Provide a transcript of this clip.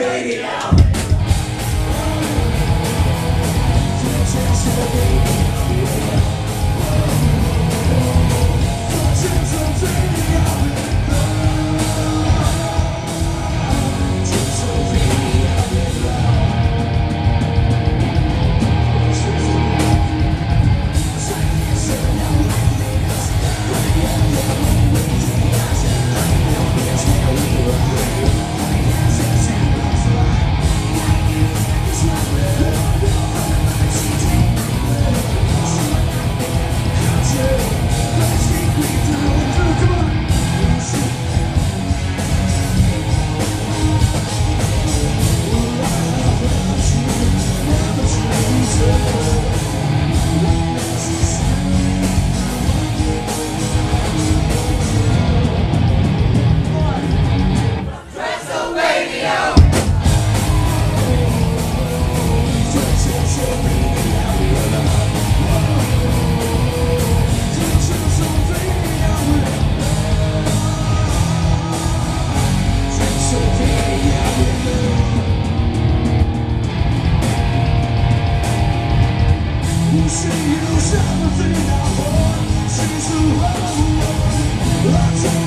Transylvania. see you, something I want, since the world,